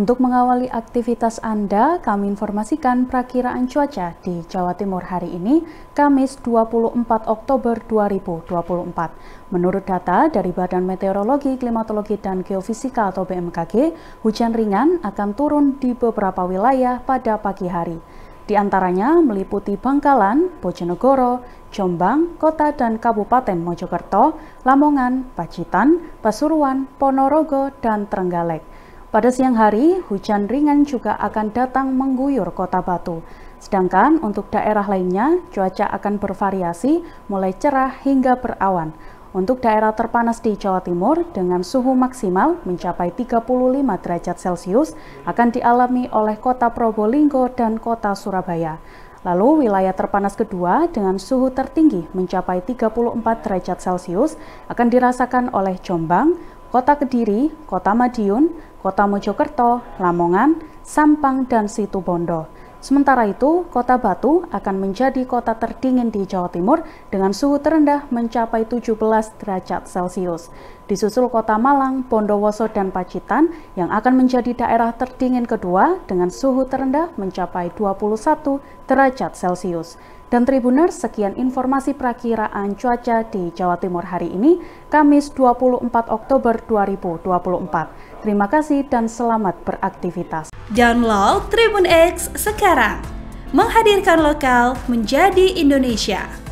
Untuk mengawali aktivitas Anda, kami informasikan perakiraan cuaca di Jawa Timur hari ini, Kamis 24 Oktober 2024. Menurut data dari Badan Meteorologi, Klimatologi, dan Geofisika atau BMKG, hujan ringan akan turun di beberapa wilayah pada pagi hari. Di antaranya meliputi Bangkalan, Bojonegoro, Jombang, Kota dan Kabupaten Mojokerto, Lamongan, Pacitan, Pasuruan, Ponorogo, dan Trenggalek. Pada siang hari, hujan ringan juga akan datang mengguyur kota Batu. Sedangkan untuk daerah lainnya, cuaca akan bervariasi mulai cerah hingga berawan. Untuk daerah terpanas di Jawa Timur dengan suhu maksimal mencapai 35 derajat Celcius akan dialami oleh kota Probolinggo dan kota Surabaya. Lalu wilayah terpanas kedua dengan suhu tertinggi mencapai 34 derajat Celcius akan dirasakan oleh Jombang, Kota Kediri, Kota Madiun, Kota Mojokerto, Lamongan, Sampang, dan Situbondo. Sementara itu, Kota Batu akan menjadi kota terdingin di Jawa Timur dengan suhu terendah mencapai 17 derajat Celcius. Disusul Kota Malang, Bondowoso, dan Pacitan yang akan menjadi daerah terdingin kedua dengan suhu terendah mencapai 21 derajat Celcius. Dan Tribuners, sekian informasi perakiraan cuaca di Jawa Timur hari ini, Kamis 24 Oktober 2024. Terima kasih dan selamat beraktivitas. Download Tribun X sekarang, menghadirkan lokal menjadi Indonesia.